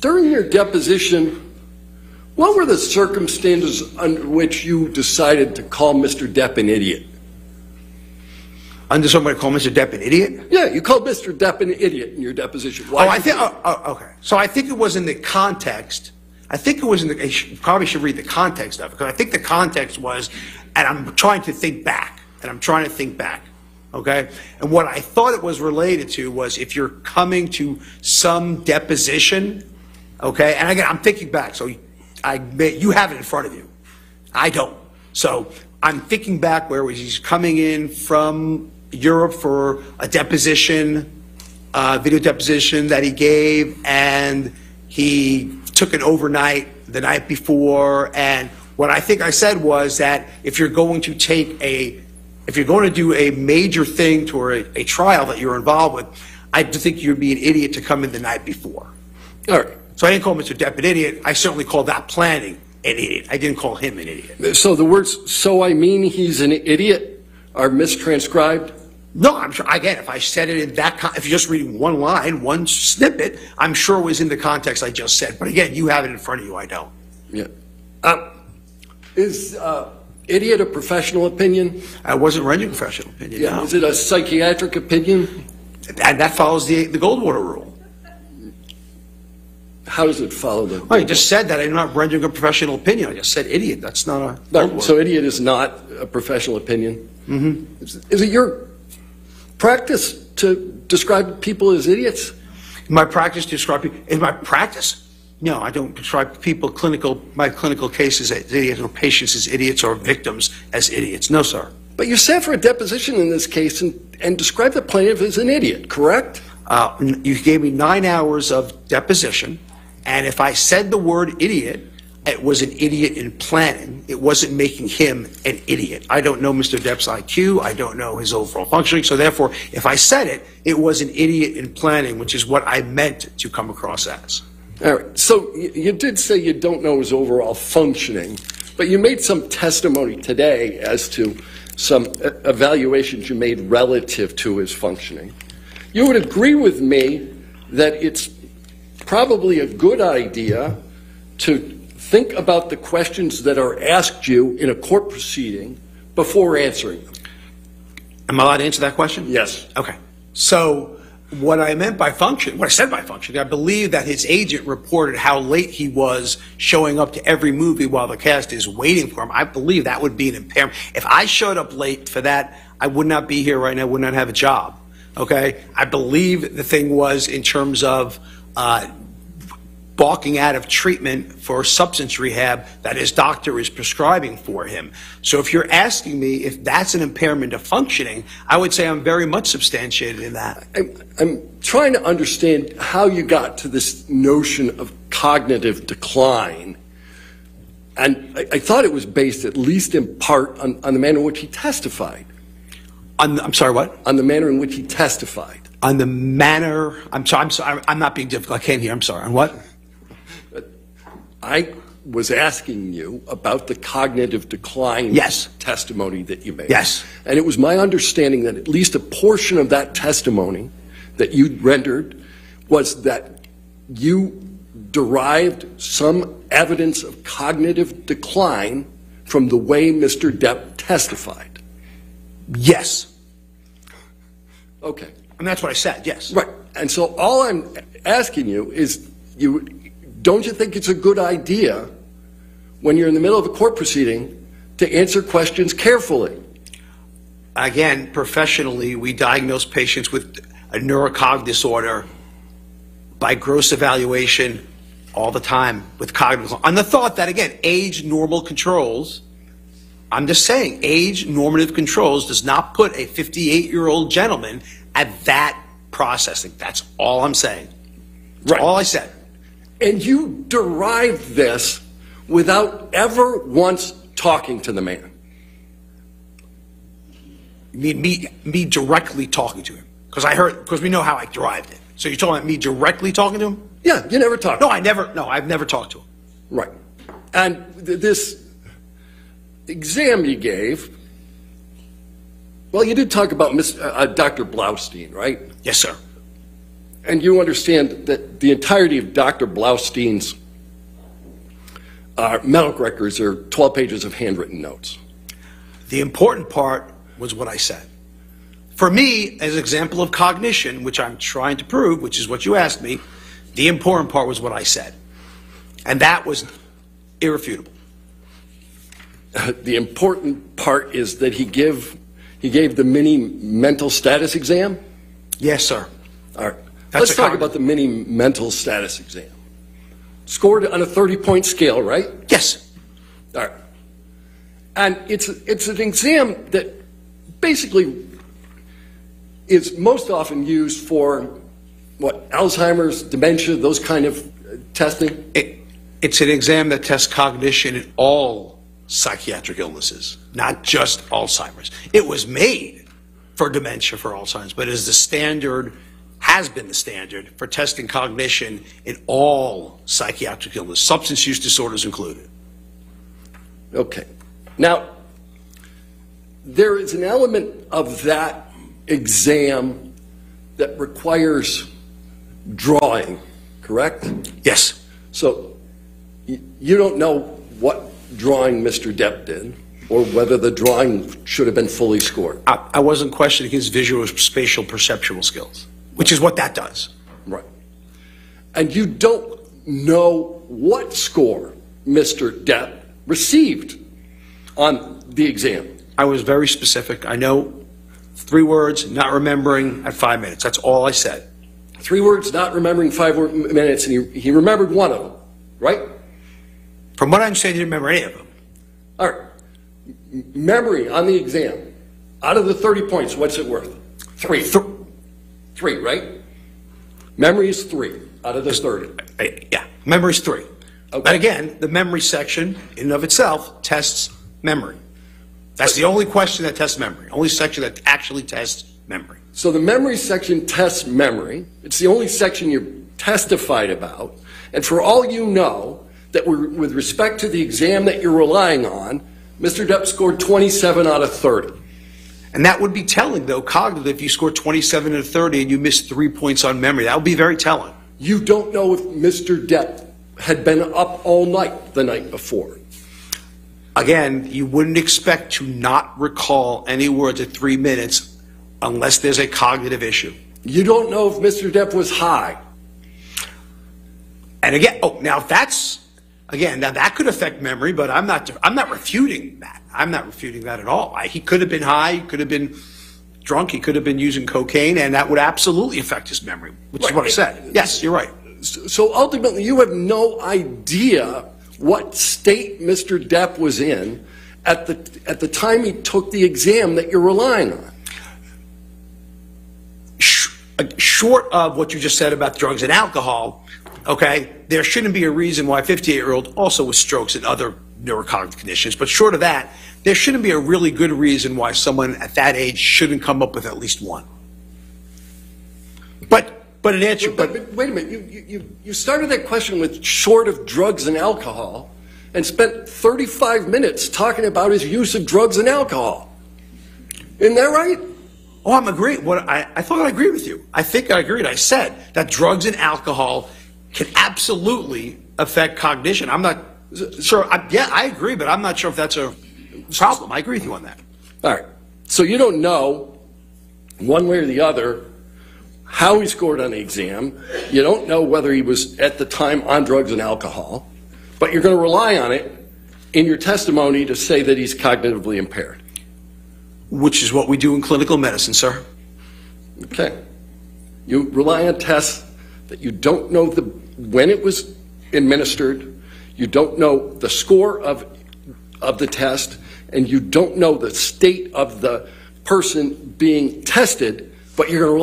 During your deposition, what were the circumstances under which you decided to call Mr. Depp an idiot? Under somebody call Mr. Depp an idiot? Yeah, you called Mr. Depp an idiot in your deposition. Why Oh, I think. Oh, oh, okay. So I think it was in the context. I think it was in the. I should- probably should read the context of it because I think the context was, and I'm trying to think back, and I'm trying to think back. Okay, and what I thought it was related to was if you're coming to some deposition, okay, and again I'm thinking back, so I you have it in front of you, I don't. So I'm thinking back where he's coming in from Europe for a deposition, uh, video deposition that he gave, and he took an overnight the night before. And what I think I said was that if you're going to take a, if you're going to do a major thing to a, a trial that you're involved with, I think you'd be an idiot to come in the night before. All right. So I didn't call Mr. Depp an idiot. I certainly called that planning an idiot. I didn't call him an idiot. So the words, so I mean he's an idiot, are mistranscribed? No, I'm sure, again, if I said it in that, con- if you're just reading one line, one snippet, I'm sure it was in the context I just said. But again, you have it in front of you, I don't. Yeah. Uh, is uh, idiot a professional opinion? I wasn't rendering professional opinion. no. Is it a psychiatric opinion? And that follows the, the Goldwater rule. How does it follow the? Well, you just said that I'm not rendering a professional opinion. I just said idiot. That's not a No, Goldwater. so idiot is not a professional opinion? Mm-hmm. Is, is it your practice to describe people as idiots? In my practice, to describe people, in my practice, no, I don't describe people clinical, my clinical cases as idiots or patients as idiots or victims as idiots. No, sir. But you sat for a deposition in this case and, and described the plaintiff as an idiot, correct? Uh, you gave me nine hours of deposition, and if I said the word idiot, it was an idiot in planning. It wasn't making him an idiot. I don't know Mr. Depp's IQ. I don't know his overall functioning. So therefore, if I said it, it was an idiot in planning, which is what I meant to come across as. All right. So you, did say you don't know his overall functioning, but you made some testimony today as to some evaluations you made relative to his functioning. You would agree with me that it's probably a good idea to think about the questions that are asked you in a court proceeding before answering them. Am I allowed to answer that question? Yes. Okay. So what I meant by function, what I said by function, I believe that his agent reported how late he was showing up to every movie while the cast is waiting for him. I believe that would be an impairment. If I showed up late for that, I would not be here right now, would not have a job. Okay? I believe the thing was in terms of uh, balking out of treatment for substance rehab that his doctor is prescribing for him. So if you're asking me if that's an impairment of functioning, I would say I'm very much substantiated in that. I'm, I'm trying to understand how you got to this notion of cognitive decline. And I, I thought it was based, at least in part, on, on the manner in which he testified. On the, I'm sorry, what? On the manner in which he testified. On the manner, I'm sorry, I'm sorry, I'm not being difficult. I can't hear. I'm sorry. On what? I was asking you about the cognitive decline Yes. testimony that you made. Yes. And it was my understanding that at least a portion of that testimony that you rendered was that you derived some evidence of cognitive decline from the way Mr. Depp testified. Yes. Okay. And that's what I said. Yes. Right. And so all I'm asking you is you don't you think it's a good idea when you're in the middle of a court proceeding to answer questions carefully? Again, professionally, we diagnose patients with a neurocog disorder by gross evaluation all the time with cognitive. On the thought that, again, age normal controls, I'm just saying, age normative controls does not put a 58 year old gentleman at that processing. That's all I'm saying. That's Right. all I said. And you derived this without ever once talking to the man. Me, me, me directly talking to him. Because I heard, because we know how I derived it. So you're talking about me directly talking to him? Yeah, you never talked. No, I never, no, I've never talked to him. Right. And th- this exam you gave, well, you did talk about Miss, uh, uh, Dr. Blaustein, right? Yes, sir. and you understand that the entirety of Dr. Blaustein's uh, medical records are 12 pages of handwritten notes. The important part was what I said. For me, as an example of cognition, which I'm trying to prove, which is what you asked me, the important part was what I said. And that was irrefutable. The important part is that he give he gave the mini mental status exam. Yes, sir. All right. That's Let's talk about the mini mental status exam. Scored on a 30 point scale, right? Yes. All right. And it's, it's an exam that basically is most often used for what, Alzheimer's, dementia, those kind of uh, testing? It, it's an exam that tests cognition in all psychiatric illnesses, not just Alzheimer's. It was made for dementia for Alzheimer's, but is the standard, has been the standard for testing cognition in all psychiatric illness, substance use disorders included. Okay. Now, there is an element of that exam that requires drawing, correct? Yes. So you don't know what drawing Mr. Depp did or whether the drawing should have been fully scored. I, I wasn't questioning his visual spatial perceptual skills, which is what that does. Right. And you don't know what score Mr. Depp received on the exam. I was very specific. I know three words, not remembering at five minutes. That's all I said. Three words, not remembering five minutes, and he, he remembered one of them, right? From what I understand, you didn't remember any of them. All right. M- Memory on the exam, out of the 30 points, what's it worth? Three. Th- Three, right? Memory is three out of the 30. Uh, Yeah, memory's three. But again, the memory section in and of itself tests memory. That's the only question that tests memory, only section that actually tests memory. So the memory section tests memory. It's the only section you testified about. And for all you know, that we're, with respect to the exam that you're relying on, Mr. Depp scored 27 out of 30. And that would be telling, though, cognitive, if you score 27 out of 30 and you miss three points on memory. That would be very telling. You don't know if Mr. Depp had been up all night the night before. Again, you wouldn't expect to not recall any words at three minutes unless there's a cognitive issue. You don't know if Mr. Depp was high. And again, oh, now that's again, now that could affect memory, but I'm not. I'm not refuting that. I'm not refuting that at all. I, he could have been high. He could have been drunk. He could have been using cocaine, and that would absolutely affect his memory, which is what I said. Yes, you're right. So ultimately, you have no idea what state Mr. Depp was in at the, at the time he took the exam that you're relying on. Sh- uh, short of what you just said about drugs and alcohol, okay, there shouldn't be a reason why a 58 year old also with strokes and other neurocognitive conditions. But short of that, there shouldn't be a really good reason why someone at that age shouldn't come up with at least one. But but an answer, But, but but wait a minute, you, you- you, started that question with short of drugs and alcohol and spent 35 minutes talking about his use of drugs and alcohol. Isn't that right? oh, I'm agreeing. What I, I thought I agreed with you. I think I agreed. I said that drugs and alcohol can absolutely affect cognition. I'm not sure. I, yeah, I agree, but I'm not sure if that's a problem. I agree with you on that. All right. So you don't know, one way or the other, how he scored on the exam. You don't know whether he was at the time on drugs and alcohol, but you're going to rely on it in your testimony to say that he's cognitively impaired. Which is what we do in clinical medicine, sir. Okay. You rely on tests that you don't know the, when it was administered, you don't know the score of, of the test, and you don't know the state of the person being tested, but you're going to